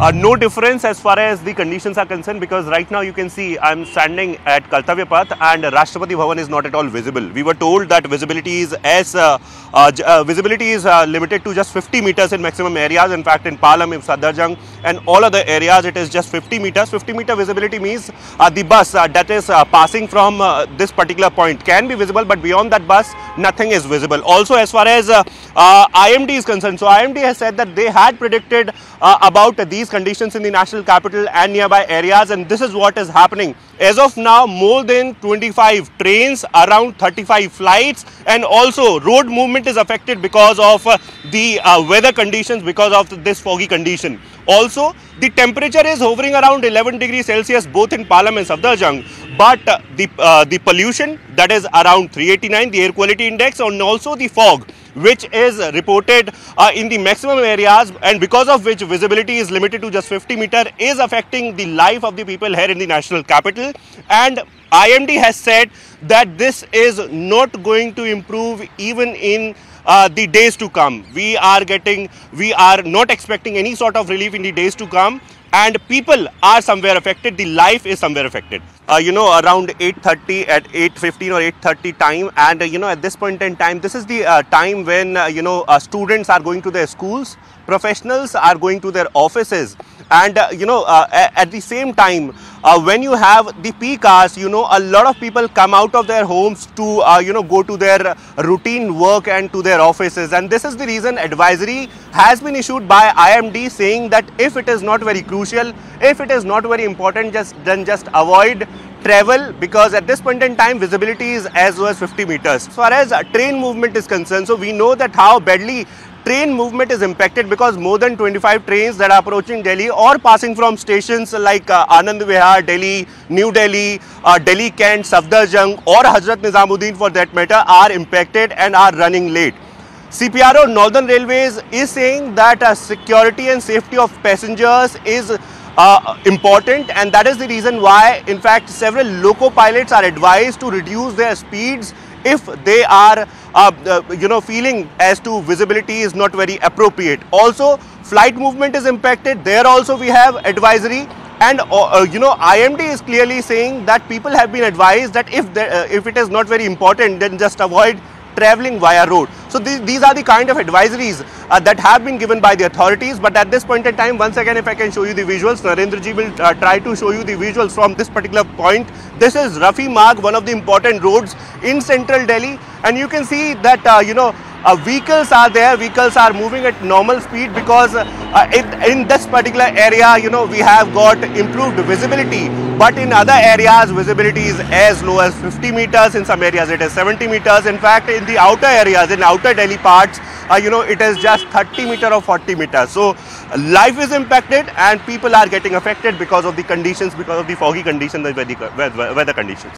Uh, no difference as far as the conditions are concerned because right now you can see I'm standing at Kartavya Path and Rashtrapati Bhavan is not at all visible. We were told that visibility is as uh, uh, uh visibility is uh, limited to just 50 meters in maximum areas. In fact, in Palam, in Safdarjung and all other areas it is just 50 meters. 50 meter visibility means uh, the bus that is passing from this particular point can be visible but beyond that bus nothing is visible. Also as far as IMD is concerned, so IMD has said that they had predicted about these these conditions in the national capital and nearby areas and this is what is happening. As of now, more than 25 trains, around 35 flights and also road movement is affected because of uh, the uh, weather conditions because of this foggy condition. Also, the temperature is hovering around 11 degrees Celsius both in Palam and Safdarjung but uh, the, uh, the pollution that is around 389, the air quality index and also the fog which is reported uh, in the maximum areas and because of which visibility is limited to just 50 meter is affecting the life of the people here in the national capital and IMD has said that this is not going to improve even in uh, the days to come. We are getting, we are not expecting any sort of relief in the days to come and people are somewhere affected, the life is somewhere affected. Uh, you know, around 8.30 at 8.15 or 8.30 time. And uh, you know, at this point in time, this is the uh, time when, uh, you know, uh, students are going to their schools, professionals are going to their offices and uh, you know uh, at the same time uh, when you have the peak hours you know a lot of people come out of their homes to uh, you know go to their routine work and to their offices and this is the reason advisory has been issued by IMD saying that if it is not very crucial if it is not very important just then just avoid travel because at this point in time visibility is as low as 50 meters. As far as train movement is concerned, so we know that how badly train movement is impacted because more than 25 trains that are approaching Delhi or passing from stations like uh, Anand Vihar, Delhi, New Delhi, uh, Delhi Cantt, Safdarjung or Hazrat Nizamuddin for that matter are impacted and are running late. CPRO Northern Railways is saying that uh, security and safety of passengers is uh, important and that is the reason why in fact several loco pilots are advised to reduce their speeds if they are you know feeling as to visibility is not very appropriate. Also flight movement is impacted. There also we have advisory. And uh, uh you know IMD is clearly saying that people have been advised that if uh, if it is not very important then just avoid traveling via road. So these, these are the kind of advisories uh, that have been given by the authorities. But at this point in time, once again, if I can show you the visuals, Narendraji will uh, try to show you the visuals from this particular point. This is Rafi Marg, one of the important roads in central Delhi. And you can see that, uh, you know, uh, vehicles are there, vehicles are moving at normal speed because uh, in, in this particular area, you know, we have got improved visibility. But in other areas, visibility is as low as 50 meters. In some areas, it is 70 meters. In fact, in the outer areas, in outer Delhi parts, uh, you know, it is just 30 meter or 40 meters. So, life is impacted and people are getting affected because of the conditions, because of the foggy conditions, the weather, weather conditions.